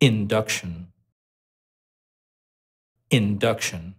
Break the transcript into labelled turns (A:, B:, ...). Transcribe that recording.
A: induction. Induction.